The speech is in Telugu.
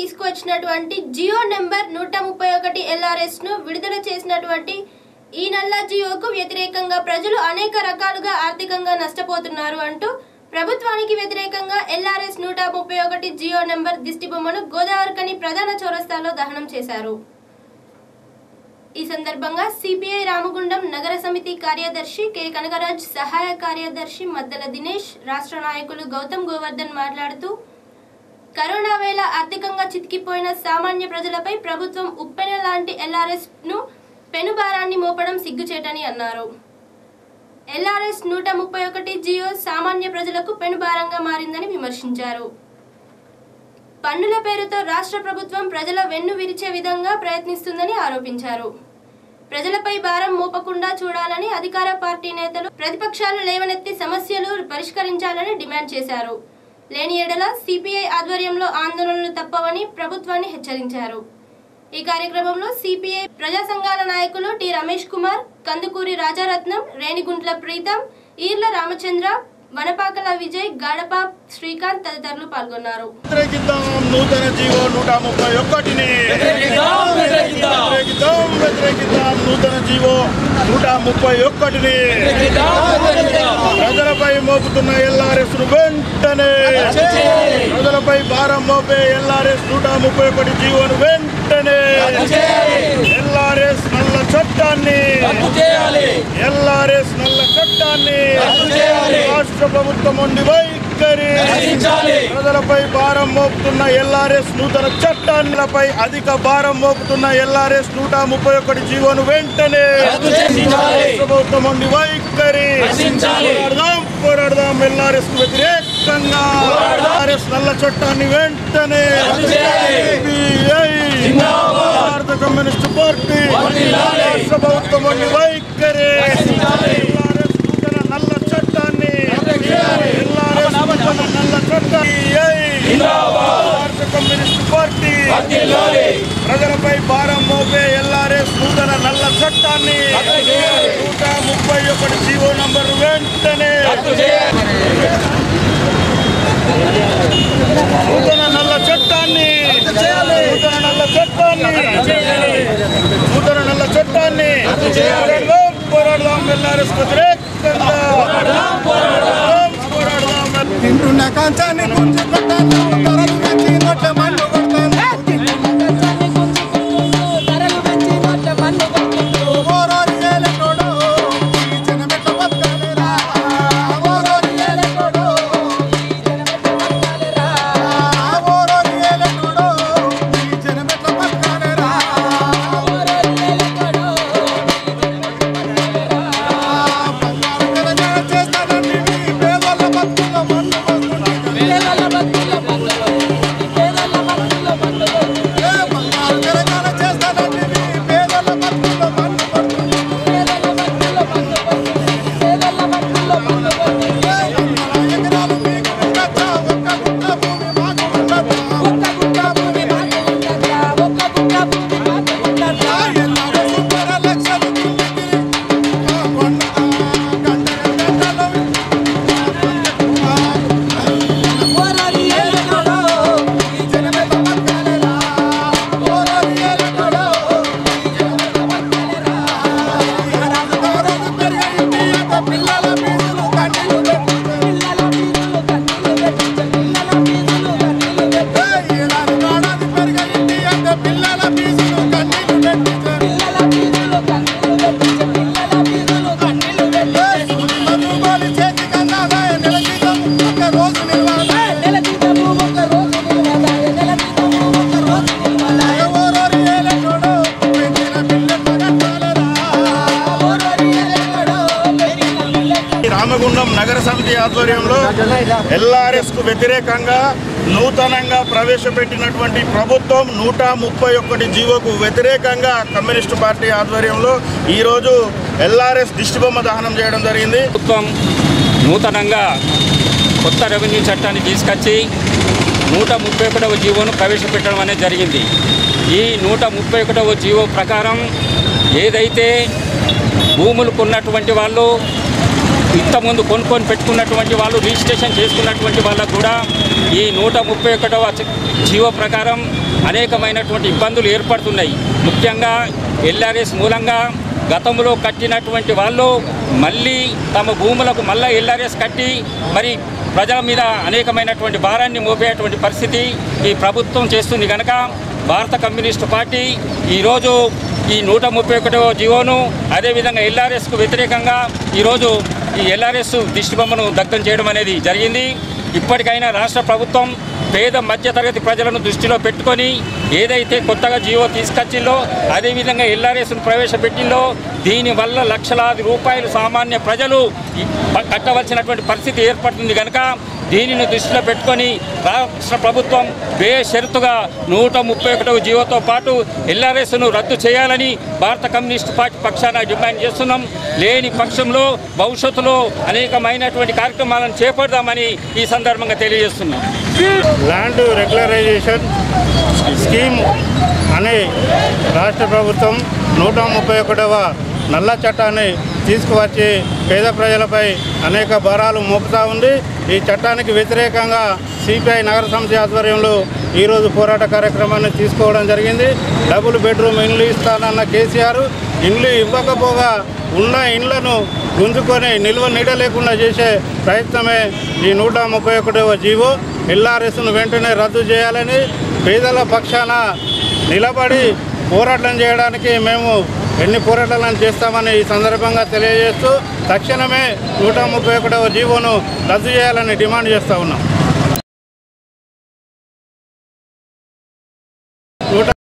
తీసుకువచ్చినటువంటి జియో నెంబర్ నూట ముప్పై ఒకటి ఎల్ఆర్ఎస్ను విడుదల చేసినటువంటి ఈ నల్ల జియోకు వ్యతిరేకంగా ప్రజలు అనేక రకాలుగా ఆర్థికంగా నష్టపోతున్నారు అంటూ ప్రభుత్వానికి వ్యతిరేకంగా ఎల్ఆర్ఎస్ నూట ముప్పై ఒకటి జియో నెంబర్ దిష్టిబొమ్మను గోదావరికని ప్రధాన చౌరస్తాలో దహనం చేశారు. ఈ సందర్భంగా సిపిఐ రామగుండం నగర సమితి కార్యదర్శి కె కనకరాజ్ సహాయ కార్యదర్శి మద్దల దినేష్ రాష్ట్ర నాయకులు గౌతమ్ గోవర్ధన్ మాట్లాడుతూ కరోనా వేళ ఆర్థికంగా చితికిపోయిన సామాన్య ప్రజలపై ప్రభుత్వం ఉప్పెన లాంటి ఎల్ఆర్ఎస్ను పెనుభారాన్ని మోపడం సిగ్గుచేటని అన్నారు. ఎల్ఆర్ఎస్ నూట ముప్పై ఒకటి జియో సామాన్య ప్రజలకు పెనుభారంగా మారిందని విమర్శించారు. పన్నుల పేరుతో రాష్ట్ర ప్రభుత్వం ప్రజల వెన్ను విరిచే విధంగా ప్రయత్నిస్తుందని ఆరోపించారు. ప్రజలపై భారం మోపకుండా చూడాలని అధికార పార్టీ నేతలు ప్రతిపక్షాలు లేవనెత్తి సమస్యలు పరిష్కరించాలని డిమాండ్ చేశారు. లేని ఎడల సిపిఐ ఆధ్వర్యంలో ఆందోళనలు తప్పవని ప్రభుత్వాన్ని హెచ్చరించారు. ఈ కార్యక్రమంలో సిపిఐ ప్రజా సంఘాల నాయకులు టి రమేష్ కుమార్ కందుకూరి రాజారత్నం రేణిగుంట్ల ప్రీతం ఈర్ల రామచంద్ర వనపాకల విజయ్ గాడప శ్రీకాంత్ తదితరులు పాల్గొన్నారు. వ్యతిరేకిద్దాం నూతన జీవో నూట ముప్పై నూతన జీవో నూట ముప్పై ఒక్కటిని. ప్రజలపై మోపుతున్న ఎల్ఆర్ఎస్ను వెంటనే. ప్రజలపై భారం మోపే ఎల్ఆర్ఎస్ నూట ముప్పై ఒకటి జీవోను వెంటనే. ఎల్ఆర్ఎస్ నల్ల చట్టాన్ని. ఎల్ఆర్ఎస్ నల్ల చట్టాన్ని. రాష్ట్ర ప్రభుత్వం ఉండి వైఖరి. ప్రజలపై భారం మోపుతున్న ఎల్ఆర్ఎస్ నూతన చట్టాలపై అధిక భారం మోపుతున్న ఎల్ఆర్ఎస్ నూట ముప్పై ఒకటి జీవోను వెంటనే రాష్ట్ర ప్రభుత్వం ఉండి వైఖరి. పోరాడదాం పోరాడదాం ఎల్ఆర్ఎస్కు వ్యతిరేకంగా ఆర్ఎస్ నల్ల చట్టాన్ని వెంటనే భారత కమ్యూనిస్ట్ పార్టీ రాష్ట్ర ప్రభుత్వం వైఖరి. నల్ల చట్టాన్ని నల్ల చట్టాన్ని భారత కమ్యూనిస్ట్ పార్టీ ప్రజలపై భారం మోపే ఎల్ఆర్ఎస్ నూతన నల్ల చట్టాన్ని నూట ముప్పై ఒకటి జీవో నంబర్ వెంటనే నూతన నల్ల చట్టాన్ని. నూతన నల్ల చట్టాన్ని. నూతన నల్ల చట్టాన్ని. పోరాడదాం పోరాడదాం ఎల్ఆర్ఎస్ వ్యతిరేకంగా. పోరాడదాం పోరాడదాం తింటున్న కంచాన్ని గుంజు ధరలు నోట్ల రామగుండం నగర సమితి ఆధ్వర్యంలో ఎల్ఆర్ఎస్కు వ్యతిరేకంగా నూతనంగా ప్రవేశపెట్టినటువంటి ప్రభుత్వం నూట ముప్పై ఒకటి జీవోకు వ్యతిరేకంగా కమ్యూనిస్టు పార్టీ ఆధ్వర్యంలో ఈరోజు ఎల్ఆర్ఎస్ దిష్టిబొమ్మ దహనం చేయడం జరిగింది. ప్రభుత్వం నూతనంగా కొత్త రెవెన్యూ చట్టాన్ని తీసుకొచ్చి నూట ముప్పై ఒకటవ జీవోను ప్రవేశపెట్టడం అనేది జరిగింది. ఈ నూట ముప్పై ఒకటవ జీవో ప్రకారం ఏదైతే భూములు కొన్నటువంటి వాళ్ళు ఇంతకుముందు కొనుక్కొని పెట్టుకున్నటువంటి వాళ్ళు రిజిస్ట్రేషన్ చేసుకున్నటువంటి వాళ్ళకు కూడా ఈ నూట ముప్పై ఒకటవ జీవో ప్రకారం అనేకమైనటువంటి ఇబ్బందులు ఏర్పడుతున్నాయి. ముఖ్యంగా ఎల్ఆర్ఎస్ మూలంగా గతంలో కట్టినటువంటి వాళ్ళు మళ్ళీ తమ భూములకు మళ్ళీ ఎల్ఆర్ఎస్ కట్టి మరి ప్రజల మీద అనేకమైనటువంటి భారాన్ని మోపేటువంటి పరిస్థితి ఈ ప్రభుత్వం చేస్తుంది కనుక భారత కమ్యూనిస్టు పార్టీ ఈరోజు ఈ నూట ముప్పై ఒకటవ జీవోను అదేవిధంగా ఎల్ఆర్ఎస్కు వ్యతిరేకంగా ఈరోజు ఈ ఎల్ఆర్ఎస్ దిష్టిబొమ్మను దగ్ధం చేయడం అనేది జరిగింది. ఇప్పటికైనా రాష్ట్ర ప్రభుత్వం పేద మధ్యతరగతి ప్రజలను దృష్టిలో పెట్టుకొని ఏదైతే కొత్తగా జీవో తీసుకొచ్చిందో అదేవిధంగా ఎల్ఆర్ఎస్ను ప్రవేశపెట్టిందో దీనివల్ల లక్షలాది రూపాయలు సామాన్య ప్రజలు కట్టవలసినటువంటి పరిస్థితి ఏర్పడుతుంది కనుక దీనిని దృష్టిలో పెట్టుకొని రాష్ట్ర ప్రభుత్వం బేషరతుగా నూట ముప్పై ఒకటవ జీవోతో పాటు ఎల్ఆర్ఎస్ను రద్దు చేయాలని భారత కమ్యూనిస్టు పార్టీ పక్షాన డిమాండ్ చేస్తున్నాం. లేని పక్షంలో భవిష్యత్తులో అనేకమైనటువంటి కార్యక్రమాలను చేపడదామని ఈ సందర్భంగా తెలియజేస్తున్నాం. ల్యాండ్ రెగ్యులరైజేషన్ స్కీమ్ అనే రాష్ట్ర ప్రభుత్వం నూట ముప్పై ఒకటవ నల్ల చట్టాన్ని తీసుకువచ్చి పేద ప్రజలపై అనేక భారాలు మోపుతా ఉంది. ఈ చట్టానికి వ్యతిరేకంగా సిపిఐ నగర సమితి ఆధ్వర్యంలో ఈరోజు పోరాట కార్యక్రమాన్ని తీసుకోవడం జరిగింది. డబుల్ బెడ్రూమ్ ఇండ్లు ఇస్తానన్న కేసీఆర్ ఇండ్లు ఇవ్వకపోగా ఉన్న ఇండ్లను గుంజుకొని నిల్వ నీడ లేకుండా చేసే ప్రయత్నమే ఈ నూట ముప్పై ఒకటవ జీవో. ఎల్ఆర్ఎస్ను వెంటనే రద్దు చేయాలని పేదల పక్షాన నిలబడి పోరాటం చేయడానికి మేము ఎన్ని పోరాటాలను చేస్తామని ఈ సందర్భంగా తెలియజేస్తూ తక్షణమే నూట ముప్పై ఒకటవ జీవోను రద్దు చేయాలని డిమాండ్ చేస్తూ ఉన్నాం.